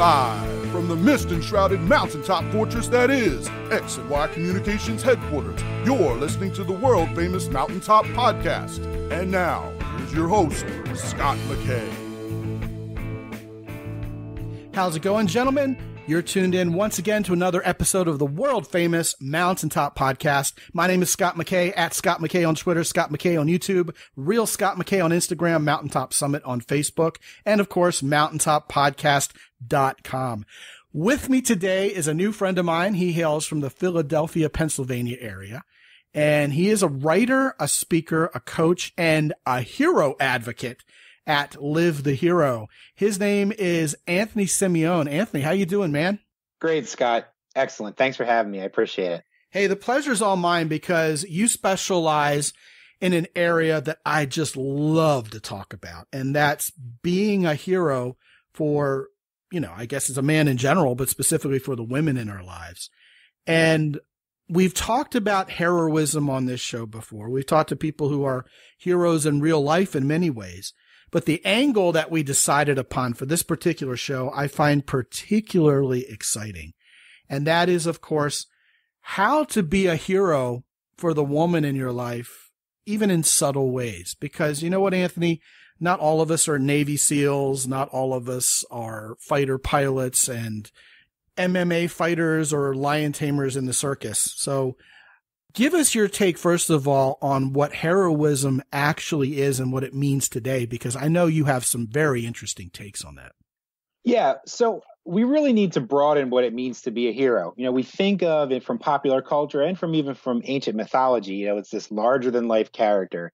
Live from the mist enshrouded mountaintop fortress that is X and Y Communications headquarters, you're listening to the world famous Mountaintop Podcast. And now, here's your host, Scot McKay. How's it going, gentlemen? You're tuned in once again to another episode of the world famous Mountaintop Podcast. My name is Scot McKay at Scot McKay on Twitter, Scot McKay on YouTube, Real Scot McKay on Instagram, Mountaintop Summit on Facebook, and of course, mountaintoppodcast.com. With me today is a new friend of mine. He hails from the Philadelphia, Pennsylvania area. And he is a writer, a speaker, a coach, and a hero advocate at Live the Hero. His name is Anthony Simeone. Anthony, how you doing, man? Great, Scot. Excellent. Thanks for having me. I appreciate it. Hey, the pleasure's all mine because you specialize in an area that I just love to talk about, and that's being a hero for, you know, I guess as a man in general, but specifically for the women in our lives. And we've talked about heroism on this show before. We've talked to people who are heroes in real life in many ways. But the angle that we decided upon for this particular show, I find particularly exciting. And that is, of course, how to be a hero for the woman in your life, even in subtle ways. Because you know what, Anthony? Not all of us are Navy SEALs. Not all of us are fighter pilots and MMA fighters or lion tamers in the circus. So Give us your take, first of all, on what heroism actually is and what it means today, because I know you have some very interesting takes on that. Yeah. So we really need to broaden what it means to be a hero. You know, we think of it from popular culture and from even from ancient mythology. You know, it's this larger than life character.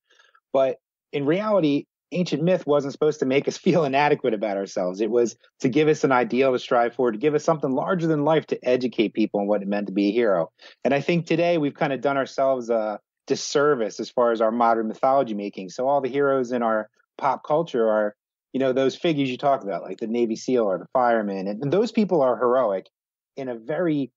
But in reality, ancient myth wasn't supposed to make us feel inadequate about ourselves. It was to give us an ideal to strive for, to give us something larger than life to educate people on what it meant to be a hero. And I think today we've kind of done ourselves a disservice as far as our modern mythology making. So all the heroes in our pop culture are, you know, those figures you talk about, like the Navy SEAL or the fireman. And, and those people are heroic in a very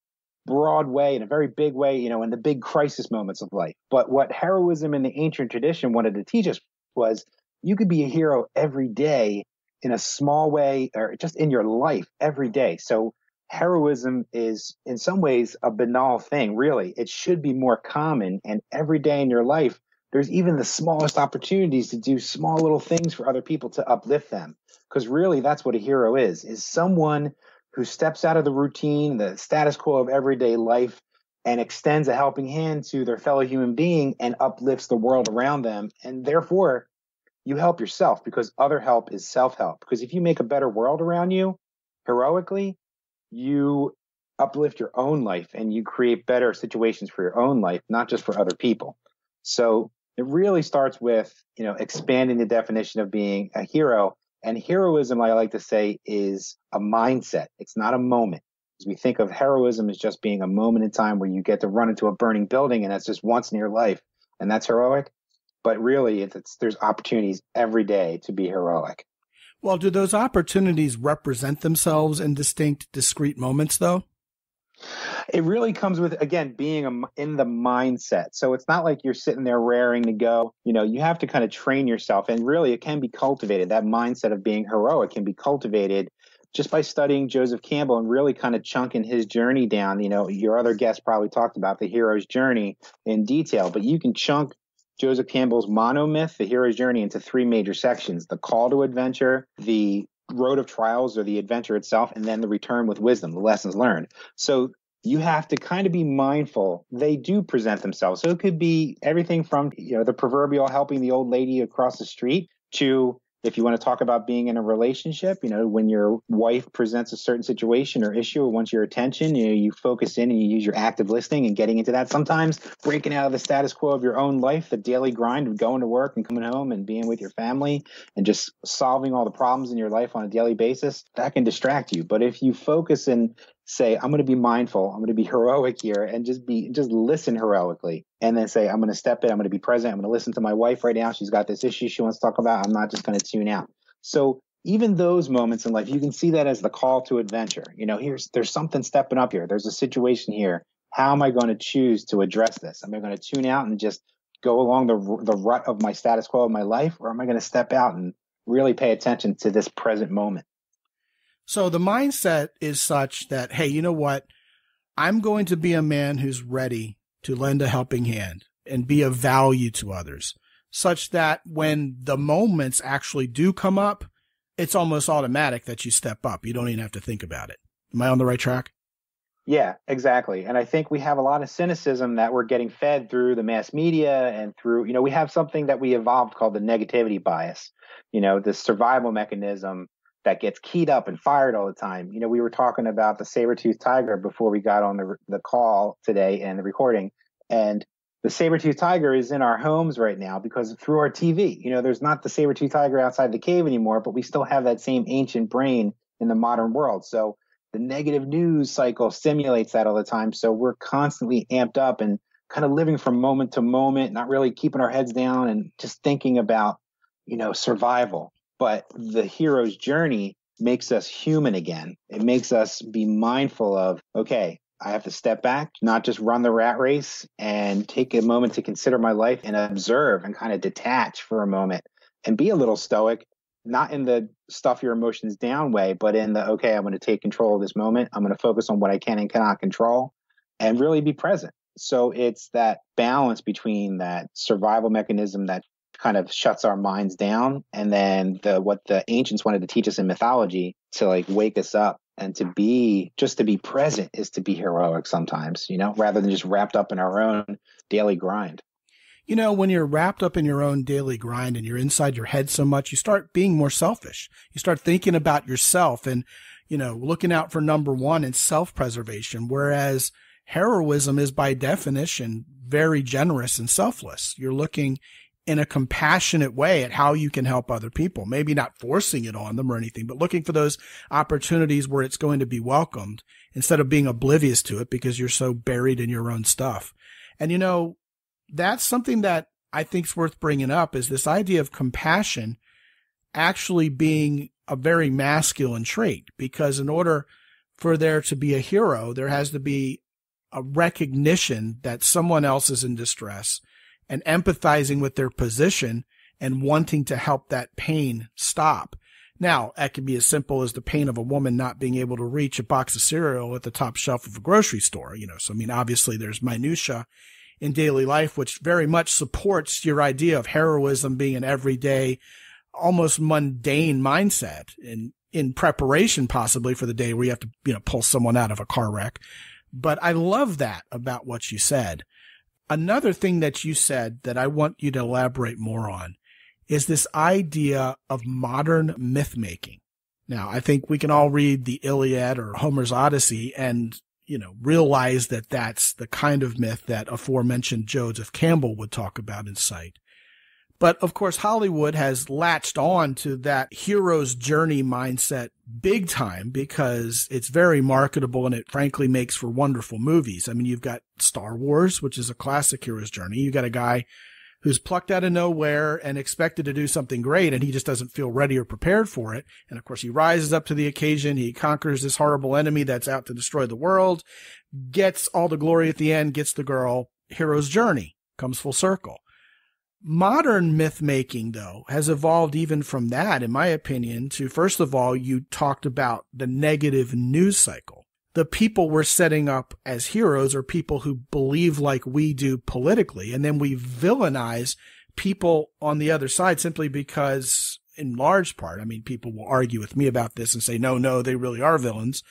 broad way, in a very big way, you know, in the big crisis moments of life. But what heroism in the ancient tradition wanted to teach us was you could be a hero every day in a small way or just in your life every day. So heroism is in some ways a banal thing, really. It should be more common and every day in your life there's even the smallest opportunities to do small little things for other people to uplift them because really that's what a hero is is someone who steps out of the routine the status quo of everyday life and extends a helping hand to their fellow human being and uplifts the world around them and therefore you help yourself because other help is self help. Because if you make a better world around you heroically, you uplift your own life and you create better situations for your own life, not just for other people. So it really starts with, you know, expanding the definition of being a hero. And heroism, I like to say, is a mindset. It's not a moment. As we think of heroism as just being a moment in time where you get to run into a burning building and that's just once in your life and that's heroic but really it's, it's, there's opportunities every day to be heroic. Well do those opportunities represent themselves in distinct discrete moments though? It really comes with again being a, in the mindset. So it's not like you're sitting there raring to go. You know you have to kind of train yourself and really it can be cultivated. That mindset of being heroic can be cultivated just by studying Joseph Campbell and really kind of chunking his journey down. You know, your other guest probably talked about the hero's journey in detail, but you can chunk Joseph Campbell's monomyth, the hero's journey, into three major sections the call to adventure, the road of trials or the adventure itself, and then the return with wisdom, the lessons learned. So you have to kind of be mindful. They do present themselves. So it could be everything from, you know, the proverbial helping the old lady across the street to if you want to talk about being in a relationship, you know, when your wife presents a certain situation or issue or wants your attention, you know, you focus in and you use your active listening and getting into that. Sometimes breaking out of the status quo of your own life, the daily grind of going to work and coming home and being with your family and just solving all the problems in your life on a daily basis, that can distract you. But if you focus and say i'm going to be mindful i'm going to be heroic here and just be just listen heroically and then say i'm going to step in i'm going to be present i'm going to listen to my wife right now she's got this issue she wants to talk about i'm not just going to tune out. So even those moments in life you can see that as the call to adventure you know here's there's something stepping up here there's a situation here how am i going to choose to address this? Am i going to tune out and just go along the the rut of my status quo of my life or am i going to step out and really pay attention to this present moment So the mindset is such that, hey, you know what? I'm going to be a man who's ready to lend a helping hand and be of value to others such that when the moments actually do come up, it's almost automatic that you step up. You don't even have to think about it. Am I on the right track? Yeah, exactly. And I think we have a lot of cynicism that we're getting fed through the mass media and through, you know, we have something that we evolved called the negativity bias, you know, the survival mechanism that gets keyed up and fired all the time. You know, we were talking about the saber-toothed tiger before we got on the the call today and the recording and the saber-toothed tiger is in our homes right now because through our TV. You know, there's not the saber-toothed tiger outside the cave anymore, but we still have that same ancient brain in the modern world. So the negative news cycle stimulates that all the time. So we're constantly amped up and kind of living from moment to moment, not really keeping our heads down and just thinking about, you know, survival. But the hero's journey makes us human again. It makes us be mindful of, okay, I have to step back, not just run the rat race and take a moment to consider my life and observe and kind of detach for a moment and be a little stoic not in the stuff your emotions down way, but in the okay, I'm going to take control of this moment. I'm going to focus on what I can and cannot control and really be present. So it's that balance between that survival mechanism that kind of shuts our minds down and then the what the ancients wanted to teach us in mythology to like wake us up and to be just to be present is to be heroic sometimes, you know, rather than just wrapped up in our own daily grind you know, when you're wrapped up in your own daily grind and you're inside your head so much, you start being more selfish. You start thinking about yourself and, you know, looking out for number one and self preservation. Whereas heroism is by definition very generous and selfless. You're looking in a compassionate way at how you can help other people. Maybe not forcing it on them or anything, but looking for those opportunities where it's going to be welcomed instead of being oblivious to it because you're so buried in your own stuff. And you know, that's something that I think is worth bringing up is this idea of compassion actually being a very masculine trait because in order for there to be a hero, there has to be a recognition that someone else is in distress and empathizing with their position and wanting to help that pain stop. Now, that can be as simple as the pain of a woman not being able to reach a box of cereal at the top shelf of a grocery store, you know. So, I mean, obviously there's minutia in daily life, which very much supports your idea of heroism being an everyday, almost mundane mindset in, in preparation possibly for the day where you have to, you know, pull someone out of a car wreck. But I love that about what you said. Another thing that you said that I want you to elaborate more on is this idea of modern myth making. Now, I think we can all read the Iliad or Homer's Odyssey and you know, realize that that's the kind of myth that aforementioned Joseph Campbell would talk about in Sight. But of course, Hollywood has latched on to that hero's journey mindset big time because it's very marketable and it frankly makes for wonderful movies. I mean, you've got Star Wars, which is a classic hero's journey. You've got a guy who's plucked out of nowhere and expected to do something great and he just doesn't feel ready or prepared for it. And of course, he rises up to the occasion. He conquers this horrible enemy that's out to destroy the world, gets all the glory at the end, gets the girl. Hero's journey comes full circle. Modern myth making, though, has evolved even from that, in my opinion, to first of all, you talked about the negative news cycle the people we're setting up as heroes are people who believe like we do politically. And then we villainize people on the other side simply because in large part, I mean, people will argue with me about this and say, no, no, they really are villains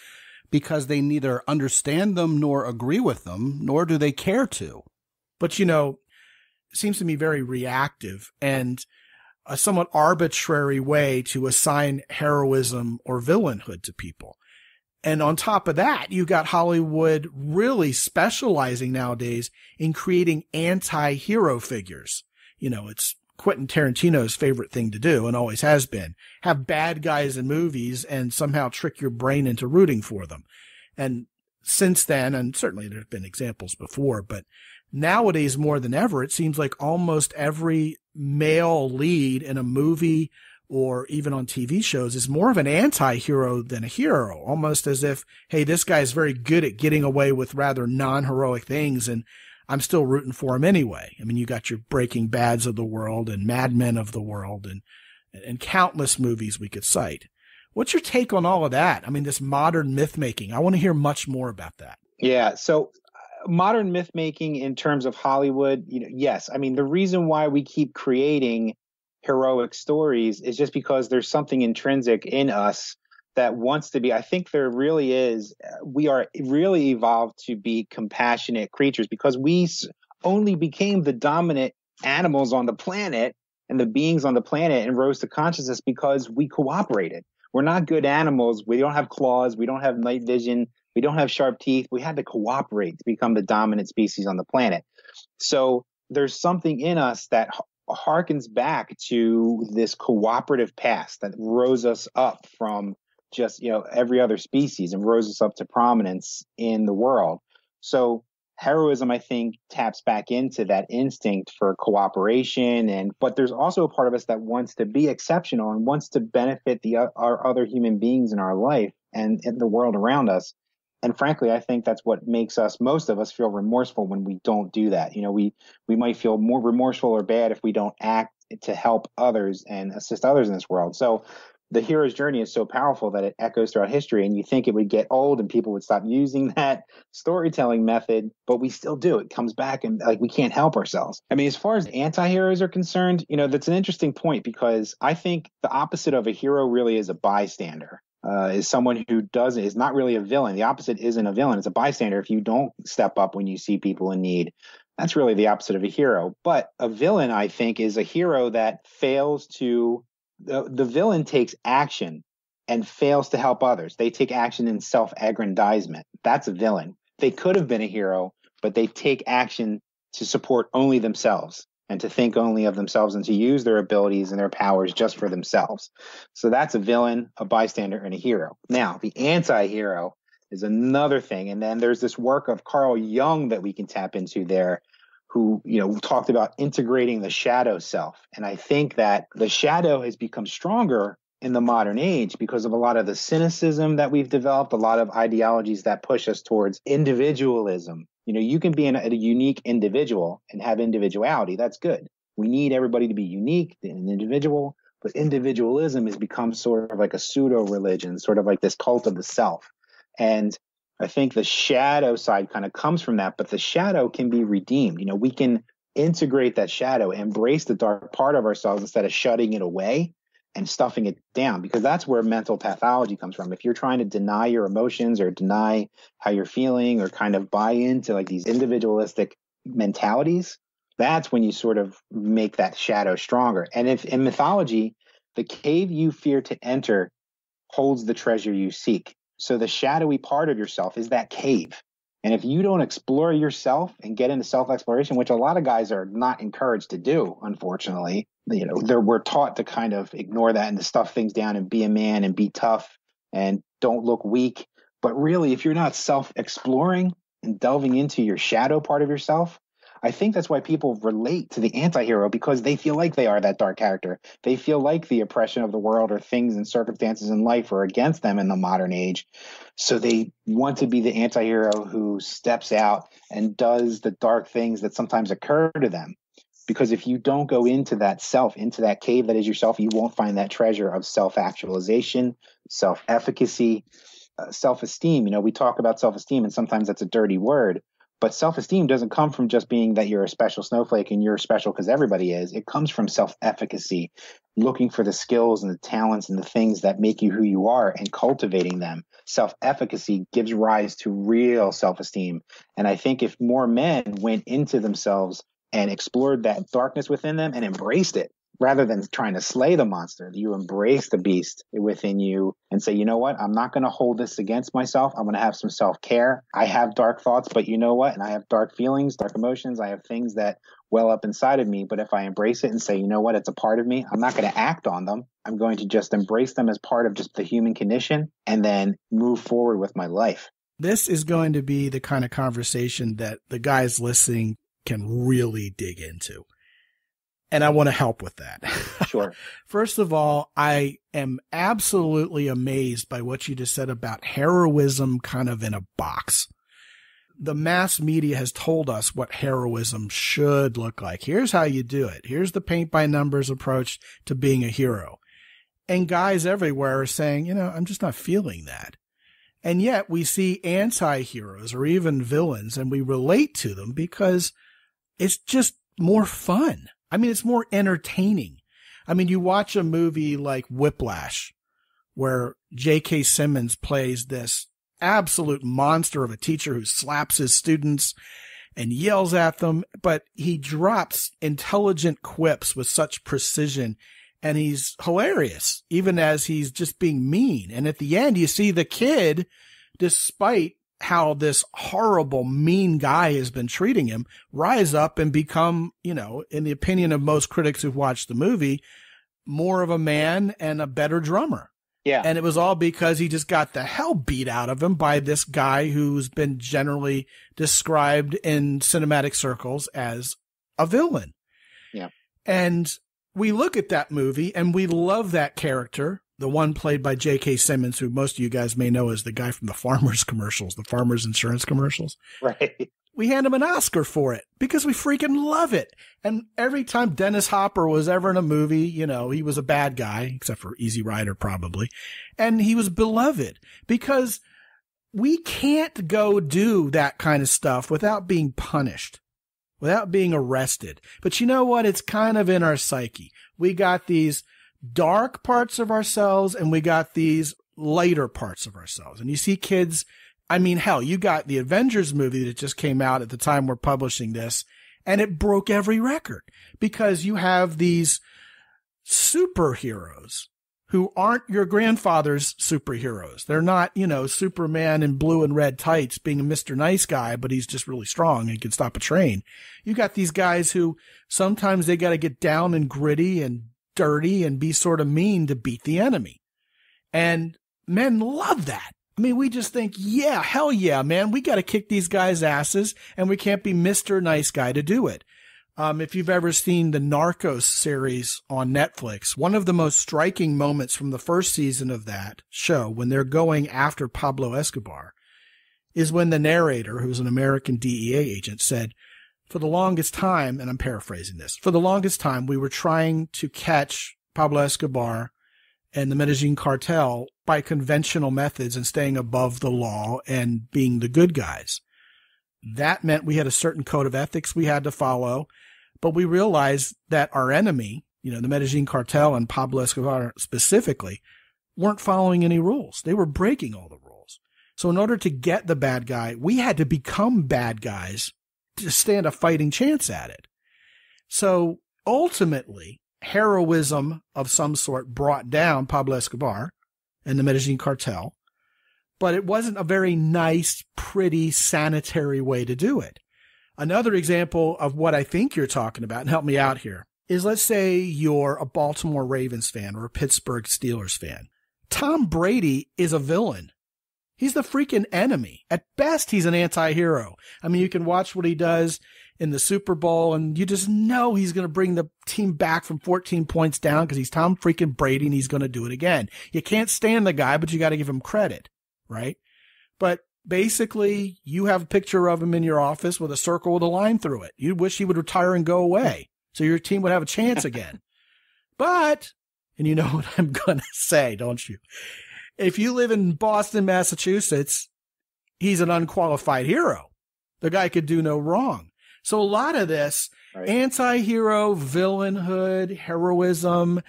because they neither understand them nor agree with them, nor do they care to. But, you know, seems to me very reactive and a somewhat arbitrary way to assign heroism or villainhood to people. And on top of that, you've got Hollywood really specializing nowadays in creating anti-hero figures. You know, it's Quentin Tarantino's favorite thing to do and always has been. Have bad guys in movies and somehow trick your brain into rooting for them. And since then, and certainly there have been examples before, but nowadays more than ever, it seems like almost every male lead in a movie or even on TV shows is more of an anti-hero than a hero, almost as if, hey, this guy's very good at getting away with rather non-heroic things and I'm still rooting for him anyway. I mean, you got your Breaking Bads of the world and Mad Men of the world and, and countless movies we could cite. What's your take on all of that? I mean, this modern myth making. I want to hear much more about that. Yeah. So, modern myth making in terms of Hollywood, you know, yes. I mean, the reason why we keep creating heroic stories is just because there's something intrinsic in us that wants to be. I think there really is. Uh, we are really evolved to be compassionate creatures because we only became the dominant animals on the planet and the beings on the planet and rose to consciousness because we cooperated. We're not good animals. We don't have claws. We don't have night vision. We don't have sharp teeth. We had to cooperate to become the dominant species on the planet. So there's something in us that harkens back to this cooperative past that rose us up from just you know every other species and rose us up to prominence in the world. So heroism i think taps back into that instinct for cooperation and but there's also a part of us that wants to be exceptional and wants to benefit the our other human beings in our life and in the world around us and frankly i think that's what makes us most of us feel remorseful when we don't do that. You know we we might feel more remorseful or bad if we don't act to help others and assist others in this world. So the hero's journey is so powerful that it echoes throughout history and you think it would get old and people would stop using that storytelling method but we still do. It comes back and like we can't help ourselves. I mean as far as anti-heroes are concerned you know that's an interesting point because i think the opposite of a hero really is a bystander uh, is someone who doesn't is not really a villain the opposite isn't a villain it's a bystander if you don't step up when you see people in need that's really the opposite of a hero but a villain i think is a hero that fails to the, the villain takes action and fails to help others. They take action in self aggrandizement. That's a villain. They could have been a hero, but they take action to support only themselves and to think only of themselves and to use their abilities and their powers just for themselves. So that's a villain, a bystander, and a hero. Now, the anti hero is another thing. And then there's this work of Carl Jung that we can tap into there who you know talked about integrating the shadow self and i think that the shadow has become stronger in the modern age because of a lot of the cynicism that we've developed a lot of ideologies that push us towards individualism you know you can be an, a unique individual and have individuality that's good we need everybody to be unique and individual but individualism has become sort of like a pseudo religion sort of like this cult of the self and I think the shadow side kind of comes from that, but the shadow can be redeemed. You know, we can integrate that shadow, embrace the dark part of ourselves instead of shutting it away and stuffing it down because that's where mental pathology comes from. If you're trying to deny your emotions or deny how you're feeling or kind of buy into like these individualistic mentalities, that's when you sort of make that shadow stronger. And if in mythology, the cave you fear to enter holds the treasure you seek. So the shadowy part of yourself is that cave. And if you don't explore yourself and get into self exploration, which a lot of guys are not encouraged to do, unfortunately, you know, we're taught to kind of ignore that and to stuff things down and be a man and be tough and don't look weak. But really, if you're not self exploring and delving into your shadow part of yourself, I think that's why people relate to the anti-hero because they feel like they are that dark character. They feel like the oppression of the world or things and circumstances in life are against them in the modern age. So they want to be the anti-hero who steps out and does the dark things that sometimes occur to them. Because if you don't go into that self, into that cave that is yourself, you won't find that treasure of self-actualization, self-efficacy, uh, self-esteem. You know, we talk about self-esteem and sometimes that's a dirty word but self esteem doesn't come from just being that you're a special snowflake and you're special because everybody is. It comes from self efficacy, looking for the skills and the talents and the things that make you who you are and cultivating them. Self efficacy gives rise to real self esteem. And I think if more men went into themselves and explored that darkness within them and embraced it, rather than trying to slay the monster, you embrace the beast within you and say, you know what? I'm not going to hold this against myself. I'm going to have some self care. I have dark thoughts, but you know what? And I have dark feelings, dark emotions. I have things that well up inside of me. But if I embrace it and say, you know what? It's a part of me, I'm not going to act on them. I'm going to just embrace them as part of just the human condition and then move forward with my life. This is going to be the kind of conversation that the guys listening can really dig into and I want to help with that. Sure. First of all, I am absolutely amazed by what you just said about heroism kind of in a box. The mass media has told us what heroism should look like. Here's how you do it. Here's the paint by numbers approach to being a hero. And guys everywhere are saying, you know, I'm just not feeling that. And yet we see anti heroes or even villains and we relate to them because it's just more fun. I mean, it's more entertaining. I mean, you watch a movie like Whiplash where J.K. Simmons plays this absolute monster of a teacher who slaps his students and yells at them, but he drops intelligent quips with such precision and he's hilarious, even as he's just being mean. And at the end, you see the kid, despite how this horrible, mean guy has been treating him, rise up and become, you know, in the opinion of most critics who've watched the movie, more of a man and a better drummer. Yeah. And it was all because he just got the hell beat out of him by this guy who's been generally described in cinematic circles as a villain. Yeah. And we look at that movie and we love that character, the one played by J.K. Simmons, who most of you guys may know as the guy from the farmers commercials, the farmers insurance commercials. Right. We hand him an Oscar for it because we freaking love it. And every time Dennis Hopper was ever in a movie, you know, he was a bad guy, except for Easy Rider probably. And he was beloved because we can't go do that kind of stuff without being punished without being arrested. But you know what? It's kind of in our psyche. We got these dark parts of ourselves and we got these lighter parts of ourselves. And you see kids, I mean, hell, you got the Avengers movie that just came out at the time we're publishing this and it broke every record because you have these superheroes who aren't your grandfather's superheroes. They're not, you know, Superman in blue and red tights being a Mr. Nice guy, but he's just really strong and can stop a train. You got these guys who sometimes they got to get down and gritty and dirty and be sort of mean to beat the enemy. And men love that. I mean, we just think, yeah, hell yeah, man, we got to kick these guys' asses and we can't be Mr. Nice Guy to do it. Um, if you've ever seen the Narcos series on Netflix, one of the most striking moments from the first season of that show, when they're going after Pablo Escobar, is when the narrator, who's an American DEA agent, said, for the longest time, and I'm paraphrasing this, for the longest time, we were trying to catch Pablo Escobar and the Medellin cartel by conventional methods and staying above the law and being the good guys. That meant we had a certain code of ethics we had to follow but we realized that our enemy, you know, the Medellin cartel and Pablo Escobar specifically, weren't following any rules. They were breaking all the rules. So in order to get the bad guy, we had to become bad guys to stand a fighting chance at it. So ultimately, heroism of some sort brought down Pablo Escobar and the Medellin cartel, but it wasn't a very nice, pretty, sanitary way to do it. Another example of what I think you're talking about, and help me out here, is let's say you're a Baltimore Ravens fan or a Pittsburgh Steelers fan. Tom Brady is a villain. He's the freaking enemy. At best, he's an anti-hero. I mean, you can watch what he does in the Super Bowl and you just know he's going to bring the team back from 14 points down because he's Tom freaking Brady and he's going to do it again. You can't stand the guy, but you got to give him credit, right? But basically you have a picture of him in your office with a circle with a line through it. You wish he would retire and go away so your team would have a chance again. but, and you know what I'm going to say, don't you? If you live in Boston, Massachusetts, he's an unqualified hero. The guy could do no wrong. So a lot of this right. anti-hero, villainhood, heroism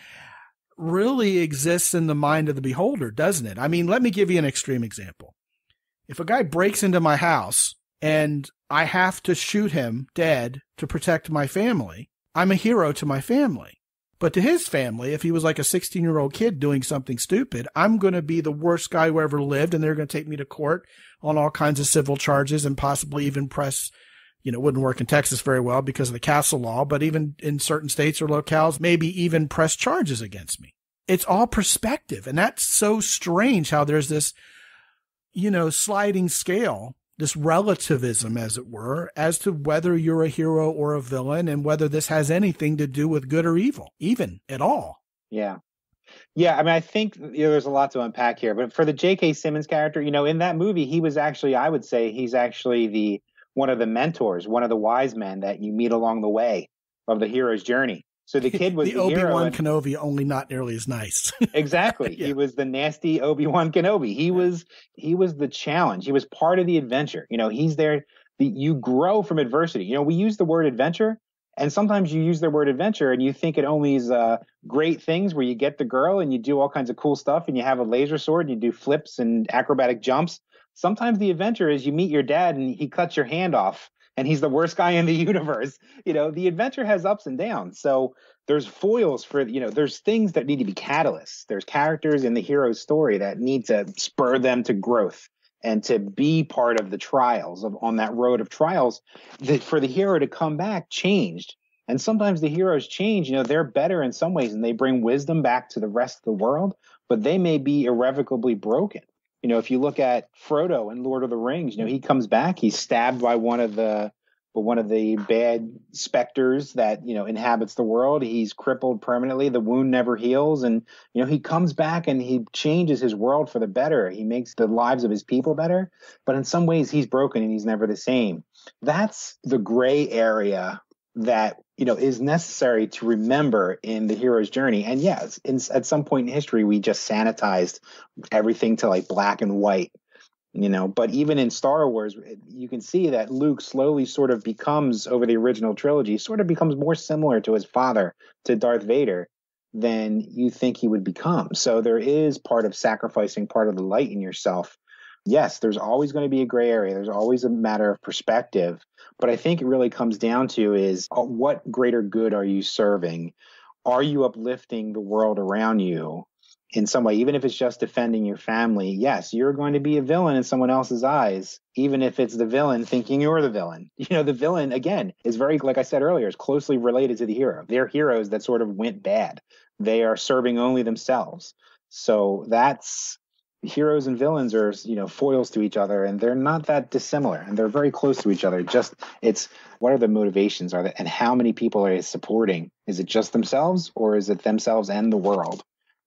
really exists in the mind of the beholder, doesn't it? I mean, let me give you an extreme example. If a guy breaks into my house and I have to shoot him dead to protect my family, I'm a hero to my family. But to his family, if he was like a 16 year old kid doing something stupid, I'm going to be the worst guy who ever lived and they're going to take me to court on all kinds of civil charges and possibly even press, you know, wouldn't work in Texas very well because of the castle law, but even in certain states or locales, maybe even press charges against me. It's all perspective. And that's so strange how there's this you know, sliding scale, this relativism, as it were, as to whether you're a hero or a villain and whether this has anything to do with good or evil, even at all. Yeah. Yeah, I mean, I think you know, there's a lot to unpack here, but for the J.K. Simmons character, you know, in that movie, he was actually, I would say, he's actually the one of the mentors, one of the wise men that you meet along the way of the hero's journey. So the kid was the, the, Obi Wan Kenobi, only not nearly as nice. exactly. Yeah. he was the nasty obi-wan kenobi. He was he was the challenge. He was part of the adventure. You know he's there the, you grow from adversity. You know we use the word adventure and sometimes you use the word adventure and you think it only is uh, great things where you get the girl and you do all kinds of cool stuff and you have a laser sword and you do flips and acrobatic jumps. Sometimes the adventure is you meet your dad and he cuts your hand off and he's the worst guy in the universe. You know the adventure has ups and downs. So there's foils for you know there's things that need to be catalysts. There's characters in the hero's story that need to spur them to growth and to be part of the trials of on that road of trials that for the hero to come back changed. And sometimes the heroes change you know they're better in some ways and they bring wisdom back to the rest of the world but they may be irrevocably broken you know if you look at frodo in lord of the rings you know he mm-hmm. comes back he's stabbed by one of the but one of the bad specters that you know inhabits the world. He's crippled permanently the wound never heals and you know he comes back and he changes his world for the better. He makes the lives of his people better but in some ways he's broken and he's never the same. That's the gray area that you know is necessary to remember in the hero's journey. And yes in, at some point in history we just sanitized everything to like black and white you know? But even in star wars you can see that luke slowly sort of becomes over the original trilogy sort of becomes more similar to his father to darth vader than you think he would become. So there is part of sacrificing part of the light in yourself yes there's always going to be a gray area there's always a matter of perspective but i think it really comes down to is uh, what greater good are you serving are you uplifting the world around you in some way, even if it's just defending your family, yes, you're going to be a villain in someone else's eyes, even if it's the villain thinking you're the villain. You know, the villain, again, is very, like I said earlier, is closely related to the hero. They're heroes that sort of went bad, they are serving only themselves. So that's heroes and villains are, you know, foils to each other, and they're not that dissimilar, and they're very close to each other. Just it's what are the motivations are they, and how many people are they supporting? Is it just themselves, or is it themselves and the world?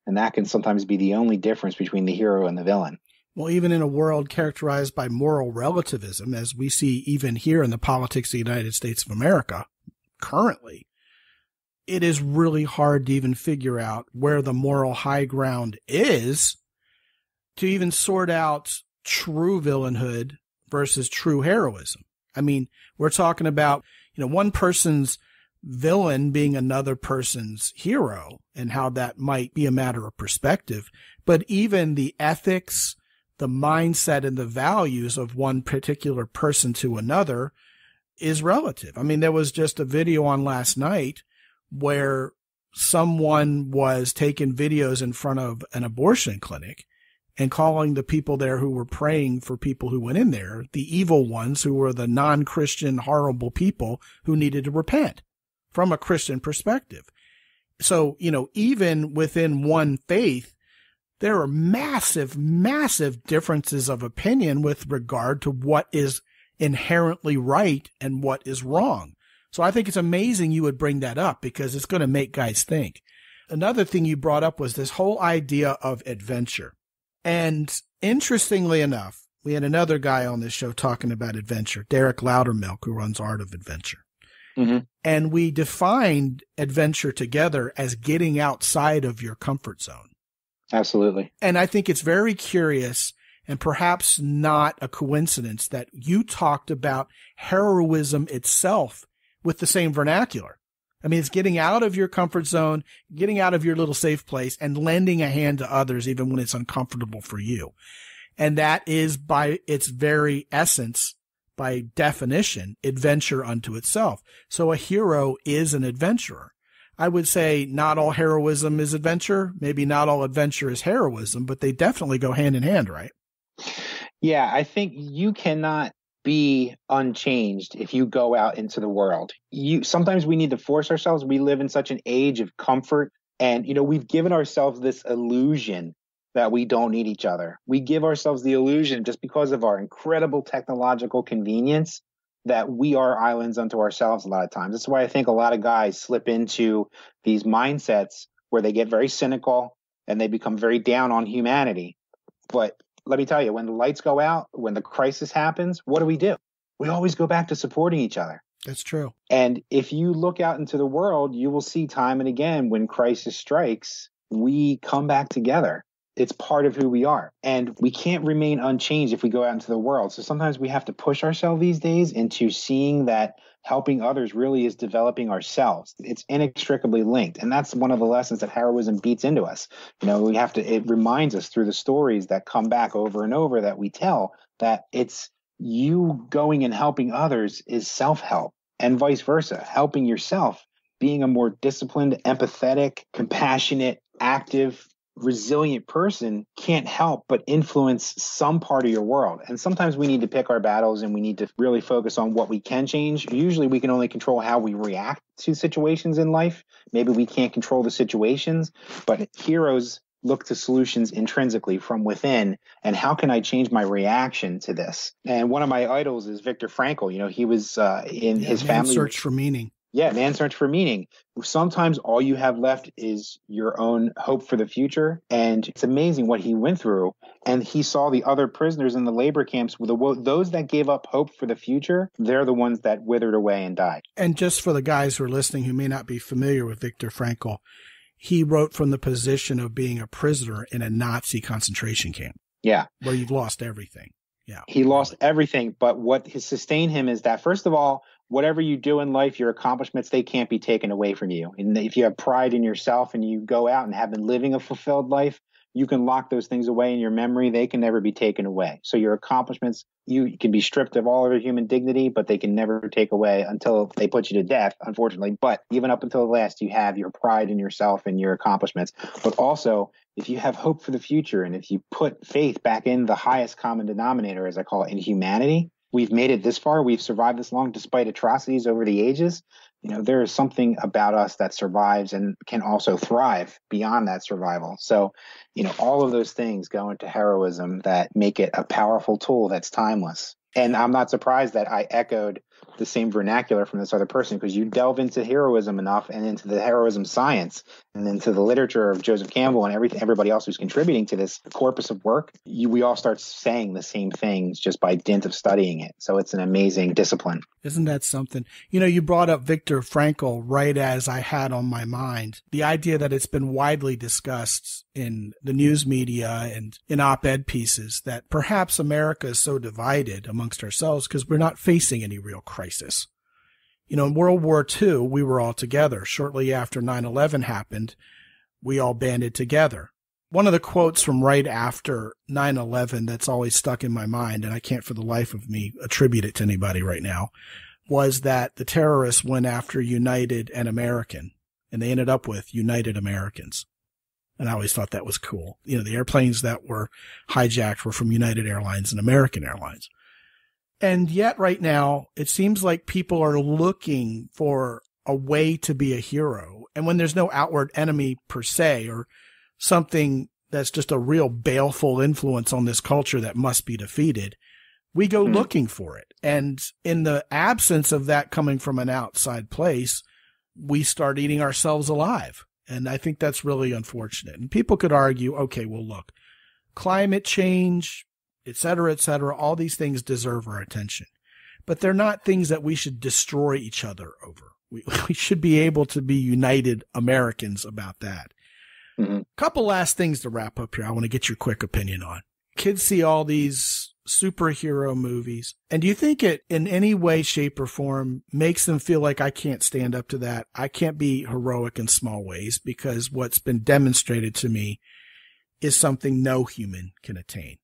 And that can sometimes be the only difference between the hero and the villain. Well, even in a world characterized by moral relativism, as we see even here in the politics of the United States of America currently, it is really hard to even figure out where the moral high ground is to even sort out true villainhood versus true heroism. I mean, we're talking about, you know, one person's villain being another person's hero and how that might be a matter of perspective. But even the ethics, the mindset and the values of one particular person to another is relative. I mean, there was just a video on last night where someone was taking videos in front of an abortion clinic and calling the people there who were praying for people who went in there the evil ones who were the non-Christian horrible people who needed to repent from a Christian perspective. So, you know, even within one faith, there are massive, massive differences of opinion with regard to what is inherently right and what is wrong. So I think it's amazing you would bring that up because it's going to make guys think. Another thing you brought up was this whole idea of adventure. And interestingly enough, we had another guy on this show talking about adventure, Derek Loudermilk, who runs Art of Adventure. Mm-hmm. And we defined adventure together as getting outside of your comfort zone. Absolutely. And I think it's very curious and perhaps not a coincidence that you talked about heroism itself with the same vernacular. I mean, it's getting out of your comfort zone, getting out of your little safe place and lending a hand to others, even when it's uncomfortable for you. And that is by its very essence, by definition, adventure unto itself. So a hero is an adventurer. I would say not all heroism is adventure. Maybe not all adventure is heroism, but they definitely go hand in hand, right? Yeah, I think you cannot be unchanged if you go out into the world. You sometimes we need to force ourselves. We live in such an age of comfort and you know, we've given ourselves this illusion that we don't need each other. We give ourselves the illusion just because of our incredible technological convenience that we are islands unto ourselves a lot of times. That's why I think a lot of guys slip into these mindsets where they get very cynical and they become very down on humanity. But let me tell you, when the lights go out, when the crisis happens, what do we do? We always go back to supporting each other. That's true. And if you look out into the world, you will see time and again when crisis strikes, we come back together. It's part of who we are. And we can't remain unchanged if we go out into the world. So sometimes we have to push ourselves these days into seeing that helping others really is developing ourselves. It's inextricably linked. And that's one of the lessons that heroism beats into us. You know, we have to, it reminds us through the stories that come back over and over that we tell that it's you going and helping others is self help and vice versa. Helping yourself, being a more disciplined, empathetic, compassionate, active, resilient person can't help but influence some part of your world. And sometimes we need to pick our battles and we need to really focus on what we can change. Usually we can only control how we react to situations in life. Maybe we can't control the situations, but heroes look to solutions intrinsically from within and how can i change my reaction to this and one of my idols is viktor frankl you know he was uh, in yeah, his family search for meaning yeah, man search for meaning. Sometimes all you have left is your own hope for the future. And it's amazing what he went through. And he saw the other prisoners in the labor camps, the, those that gave up hope for the future, they're the ones that withered away and died. And just for the guys who are listening who may not be familiar with Viktor Frankl, he wrote from the position of being a prisoner in a Nazi concentration camp. Yeah. Where you've lost everything. Yeah. He lost everything. But what has sustained him is that, first of all, whatever you do in life, your accomplishments, they can't be taken away from you. And if you have pride in yourself and you go out and have been living a fulfilled life, you can lock those things away in your memory. They can never be taken away. So your accomplishments, you can be stripped of all of your human dignity, but they can never take away until they put you to death, unfortunately. But even up until the last, you have your pride in yourself and your accomplishments. But also, if you have hope for the future and if you put faith back in the highest common denominator, as I call it, in humanity, we've made it this far, we've survived this long despite atrocities over the ages. You know, there is something about us that survives and can also thrive beyond that survival. So, you know, all of those things go into heroism that make it a powerful tool that's timeless. And I'm not surprised that I echoed the same vernacular from this other person because you delve into heroism enough and into the heroism science and into the literature of Joseph Campbell and everything everybody else who's contributing to this corpus of work, you, we all start saying the same things just by dint of studying it. So it's an amazing discipline. Isn't that something? You know, you brought up Viktor Frankl right as I had on my mind the idea that it's been widely discussed in the news media and in op-ed pieces that perhaps America is so divided amongst ourselves because we're not facing any real crisis. You know, in World War II, we were all together. Shortly after 9-11 happened, we all banded together. One of the quotes from right after 9-11 that's always stuck in my mind, and I can't for the life of me attribute it to anybody right now, was that the terrorists went after United and American, and they ended up with United Americans. And I always thought that was cool. You know, the airplanes that were hijacked were from United Airlines and American Airlines. And yet right now, it seems like people are looking for a way to be a hero. And when there's no outward enemy per se or something that's just a real baleful influence on this culture that must be defeated, we go mm-hmm. looking for it. And in the absence of that coming from an outside place, we start eating ourselves alive. And I think that's really unfortunate. And people could argue, okay, well, look, climate change, et cetera, et cetera. All these things deserve our attention, but they're not things that we should destroy each other over. We, we should be able to be united Americans about that. Mm-hmm. Couple last things to wrap up here. I want to get your quick opinion on. Kids see all these superhero movies. And do you think it in any way, shape, or form makes them feel like I can't stand up to that? I can't be heroic in small ways because what's been demonstrated to me is something no human can attain.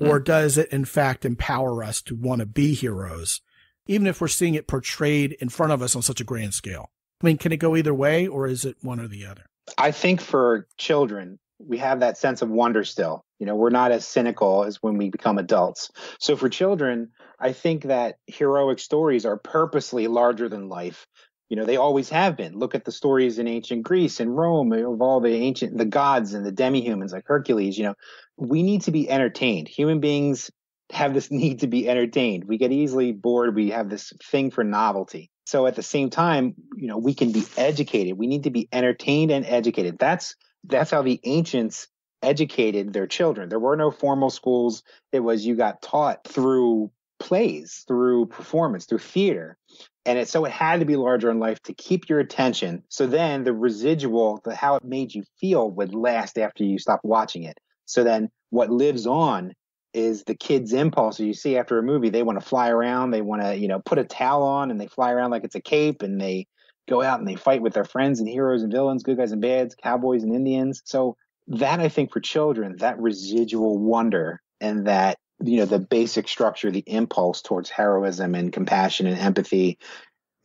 Mm. Or does it in fact empower us to want to be heroes, even if we're seeing it portrayed in front of us on such a grand scale? I mean, can it go either way or is it one or the other? I think for children, we have that sense of wonder still. You know, we're not as cynical as when we become adults. So for children, I think that heroic stories are purposely larger than life. You know, they always have been. Look at the stories in ancient Greece and Rome of all the ancient the gods and the demi-humans like Hercules, you know, we need to be entertained. Human beings have this need to be entertained. We get easily bored. We have this thing for novelty. So at the same time, you know, we can be educated. We need to be entertained and educated. That's that's how the ancients educated their children. There were no formal schools. It was you got taught through plays, through performance, through theater. And it, so it had to be larger in life to keep your attention. So then the residual, the how it made you feel would last after you stopped watching it. So then what lives on is the kids' impulse. You see after a movie, they want to fly around, they want to, you know, put a towel on and they fly around like it's a cape and they go out and they fight with their friends and heroes and villains, good guys and bads, cowboys and Indians. So that I think for children, that residual wonder and that you know the basic structure, the impulse towards heroism and compassion and empathy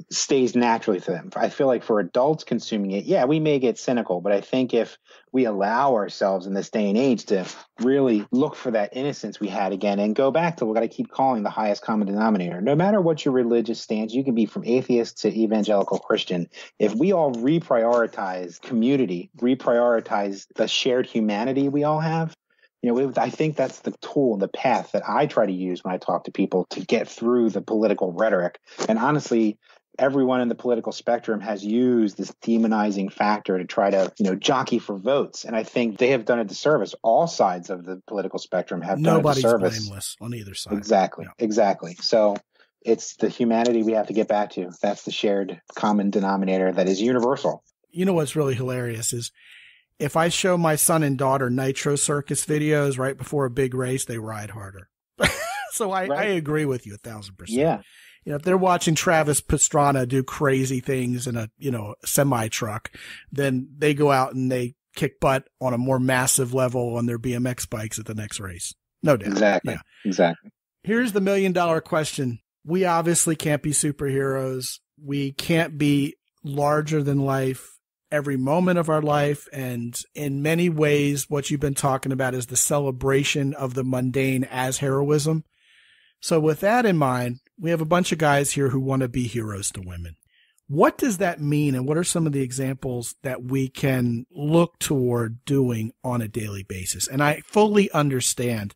stays naturally to them. I feel like for adults consuming it, yeah, we may get cynical, but I think if we allow ourselves in this day and age to really look for that innocence we had again and go back to what I keep calling the highest common denominator. No matter what your religious stance, you can be from atheist to evangelical Christian. If we all reprioritize community, reprioritize the shared humanity we all have, you know, I think that's the tool, and the path that I try to use when I talk to people to get through the political rhetoric. And honestly, everyone in the political spectrum has used this demonizing factor to try to, you know, jockey for votes. And I think they have done a disservice. All sides of the political spectrum have Nobody's done a disservice. Nobody's blameless on either side. Exactly. Yeah. Exactly. So it's the humanity we have to get back to. That's the shared common denominator that is universal. You know what's really hilarious is if I show my son and daughter Nitro Circus videos right before a big race, they ride harder. so I, right. I agree with you a thousand percent. Yeah you know, if they're watching Travis Pastrana do crazy things in a, you know, semi truck, then they go out and they kick butt on a more massive level on their BMX bikes at the next race. No doubt. Exactly. Yeah. Exactly. Here's the million dollar question. We obviously can't be superheroes. We can't be larger than life every moment of our life. And in many ways, what you've been talking about is the celebration of the mundane as heroism. So with that in mind, we have a bunch of guys here who want to be heroes to women. What does that mean? And what are some of the examples that we can look toward doing on a daily basis? And I fully understand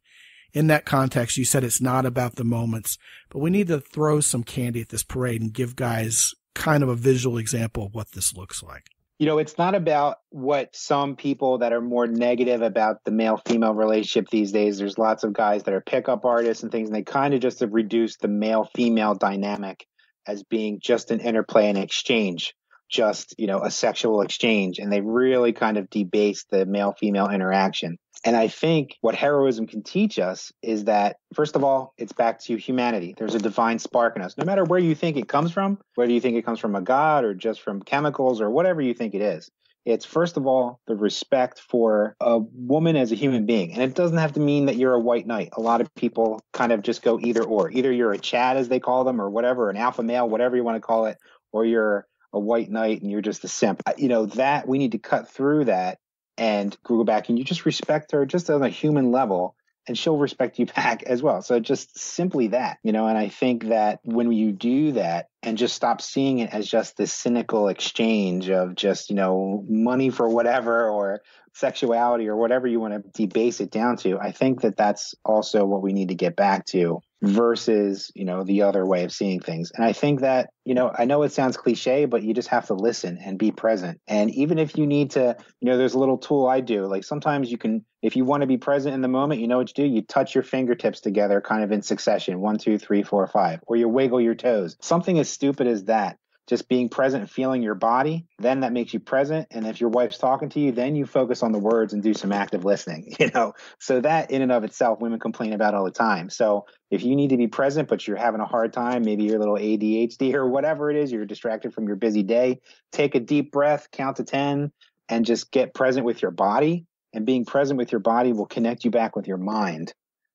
in that context, you said it's not about the moments, but we need to throw some candy at this parade and give guys kind of a visual example of what this looks like you know, it's not about what some people that are more negative about the male female relationship these days. There's lots of guys that are pickup artists and things, and they kind of just have reduced the male female dynamic as being just an interplay and exchange, just, you know, a sexual exchange. And they really kind of debase the male female interaction. And I think what heroism can teach us is that, first of all, it's back to humanity. There's a divine spark in us. No matter where you think it comes from, whether you think it comes from a god or just from chemicals or whatever you think it is, it's first of all the respect for a woman as a human being. And it doesn't have to mean that you're a white knight. A lot of people kind of just go either or. Either you're a Chad, as they call them, or whatever, an alpha male, whatever you want to call it, or you're a white knight and you're just a simp. You know, that we need to cut through that and Google back and you just respect her just on a human level and she'll respect you back as well. So just simply that, you know, and I think that when you do that and just stop seeing it as just this cynical exchange of just, you know, money for whatever or sexuality or whatever you want to debase it down to, I think that that's also what we need to get back to versus you know the other way of seeing things. And i think that you know i know it sounds cliche but you just have to listen and be present. And even if you need to you know there's a little tool i do. Like sometimes you can if you want to be present in the moment you know what you do? You touch your fingertips together kind of in succession. One two three four five. Or you wiggle your toes. Something as stupid as that just being present feeling your body, then that makes you present. And if your wife's talking to you, then you focus on the words and do some active listening, you know? So that in and of itself, women complain about all the time. So if you need to be present, but you're having a hard time, maybe you're a little ADHD or whatever it is, you're distracted from your busy day, take a deep breath, count to 10, and just get present with your body. And being present with your body will connect you back with your mind.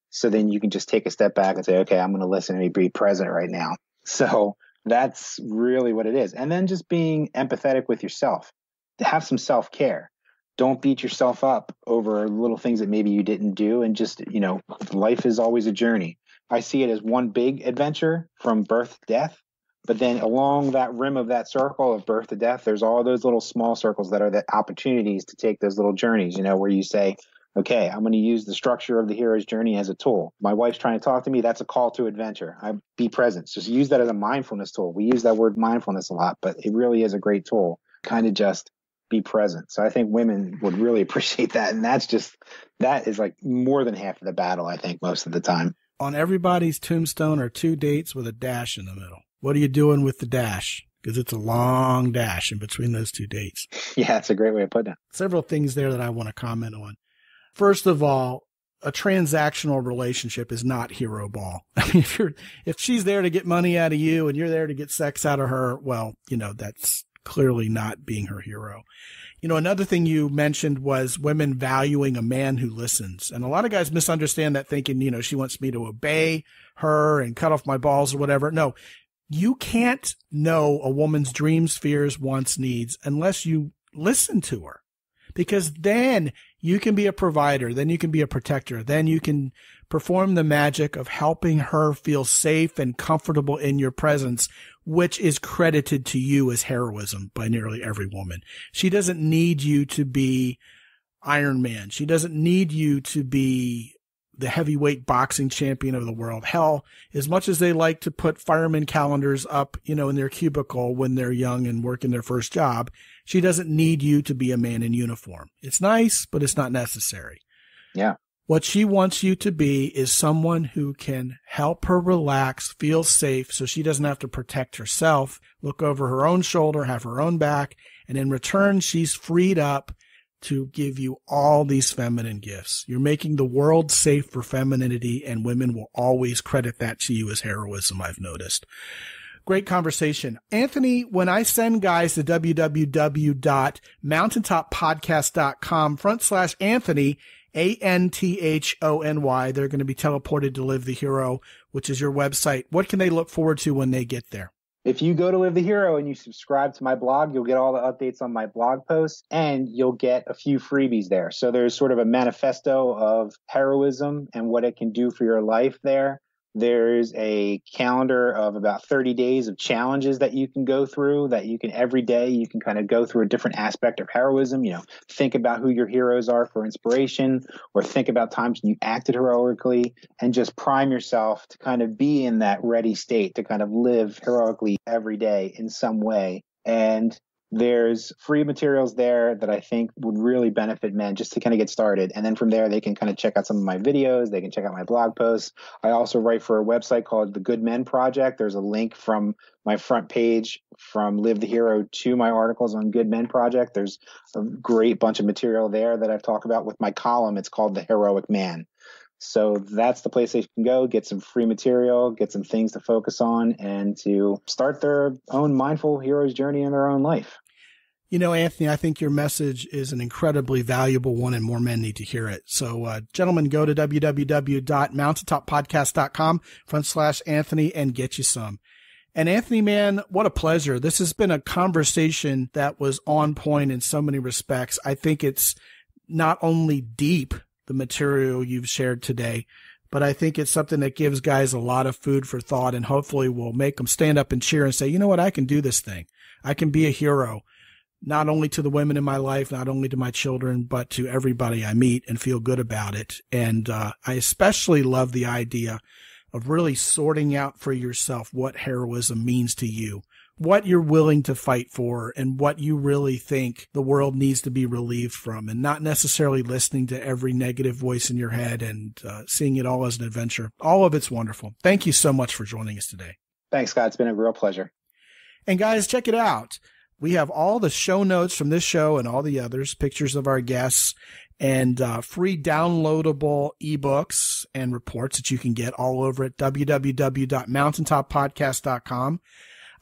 So then you can just take a step back and say, okay, I'm going to listen and be present right now. So that's really what it is. And then just being empathetic with yourself, to have some self care. Don't beat yourself up over little things that maybe you didn't do. And just, you know, life is always a journey. I see it as one big adventure from birth to death. But then along that rim of that circle of birth to death, there's all those little small circles that are the opportunities to take those little journeys, you know, where you say, okay, I'm going to use the structure of the hero's journey as a tool. My wife's trying to talk to me. That's a call to adventure. I be present. Just use that as a mindfulness tool. We use that word mindfulness a lot, but it really is a great tool. Kind of just be present. So I think women would really appreciate that. And that's just, that is like more than half of the battle, I think, most of the time. on everybody's tombstone are two dates with a dash in the middle. What are you doing with the dash? Because it's a long dash in between those two dates. Yeah, that's a great way of putting it. Several things there that I want to comment on. First of all, a transactional relationship is not hero ball. I mean, if you're, if she's there to get money out of you and you're there to get sex out of her, well, you know, that's clearly not being her hero. You know, another thing you mentioned was women valuing a man who listens. And a lot of guys misunderstand that thinking, you know, she wants me to obey her and cut off my balls or whatever. No, you can't know a woman's dreams, fears, wants, needs unless you listen to her because then you can be a provider. Then you can be a protector. Then you can perform the magic of helping her feel safe and comfortable in your presence, which is credited to you as heroism by nearly every woman. She doesn't need you to be Iron Man. She doesn't need you to be the heavyweight boxing champion of the world. Hell, as much as they like to put fireman calendars up, you know, in their cubicle when they're young and working their first job, she doesn't need you to be a man in uniform. It's nice, but it's not necessary. Yeah. What she wants you to be is someone who can help her relax, feel safe so she doesn't have to protect herself, look over her own shoulder, have her own back. And in return, she's freed up to give you all these feminine gifts. You're making the world safe for femininity and women will always credit that to you as heroism, I've noticed. Great conversation. Anthony, when I send guys to www.mountaintoppodcast.com front slash Anthony, A-N-T-H-O-N-Y, they're going to be teleported to Live the Hero, which is your website. What can they look forward to when they get there? If you go to Live the Hero and you subscribe to my blog, you'll get all the updates on my blog posts and you'll get a few freebies there. So there's sort of a manifesto of heroism and what it can do for your life there. There's a calendar of about 30 days of challenges that you can go through that you can every day you can kind of go through a different aspect of heroism, you know, think about who your heroes are for inspiration or think about times when you acted heroically and just prime yourself to kind of be in that ready state to kind of live heroically every day in some way. And there's free materials there that I think would really benefit men just to kind of get started. And then from there, they can kind of check out some of my videos. They can check out my blog posts. I also write for a website called the Good Men Project. There's a link from my front page from Live the Hero to my articles on Good Men Project. There's a great bunch of material there that I've talked about with my column. It's called The Heroic Man. So that's the place they can go, get some free material, get some things to focus on, and to start their own mindful hero's journey in their own life. You know, Anthony, I think your message is an incredibly valuable one and more men need to hear it. So, uh, gentlemen, go to www.mountaintoppodcast.com front slash Anthony and get you some. And Anthony, man, what a pleasure. This has been a conversation that was on point in so many respects. I think it's not only deep, the material you've shared today, but I think it's something that gives guys a lot of food for thought and hopefully will make them stand up and cheer and say, you know what? I can do this thing. I can be a hero not only to the women in my life, not only to my children, but to everybody I meet and feel good about it. And uh, I especially love the idea of really sorting out for yourself what heroism means to you, what you're willing to fight for, and what you really think the world needs to be relieved from, and not necessarily listening to every negative voice in your head and uh, seeing it all as an adventure. All of it's wonderful. Thank you so much for joining us today. Thanks, Scot. It's been a real pleasure. And guys, check it out. We have all the show notes from this show and all the others, pictures of our guests, and uh, free downloadable ebooks and reports that you can get all over at www.mountaintoppodcast.com.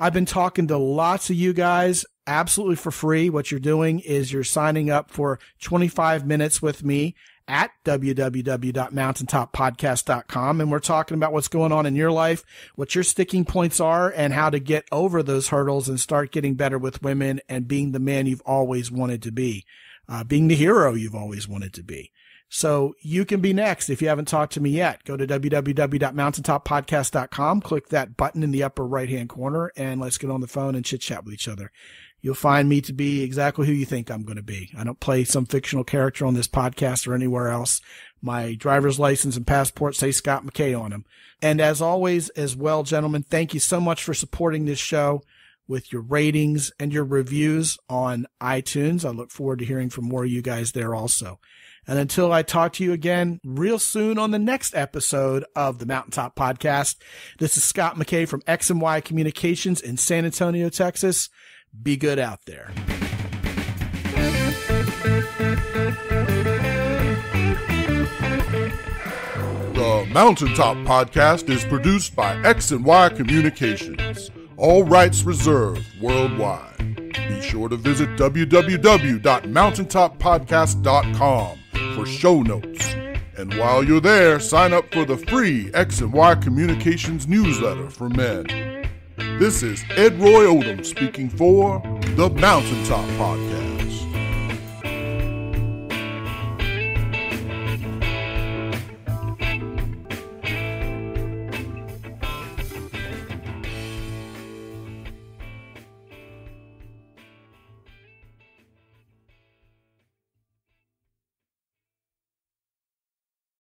I've been talking to lots of you guys absolutely for free. What you're doing is you're signing up for 25 minutes with me at www.mountaintoppodcast.com. And we're talking about what's going on in your life, what your sticking points are, and how to get over those hurdles and start getting better with women and being the man you've always wanted to be, uh, being the hero you've always wanted to be. So you can be next. If you haven't talked to me yet, go to www.mountaintoppodcast.com, click that button in the upper right hand corner, and let's get on the phone and chit chat with each other you'll find me to be exactly who you think I'm going to be. I don't play some fictional character on this podcast or anywhere else. My driver's license and passport say Scot McKay on them. And as always, as well, gentlemen, thank you so much for supporting this show with your ratings and your reviews on iTunes. I look forward to hearing from more of you guys there also. And until I talk to you again real soon on the next episode of the Mountaintop Podcast, this is Scot McKay from X and Y Communications in San Antonio, Texas. Be good out there. The Mountaintop Podcast is produced by X and Y Communications. All rights reserved worldwide. Be sure to visit www.mountaintoppodcast.com for show notes. And while you're there, sign up for the free X and Y Communications newsletter for men. This is Ed Roy Odom speaking for the Mountaintop Podcast.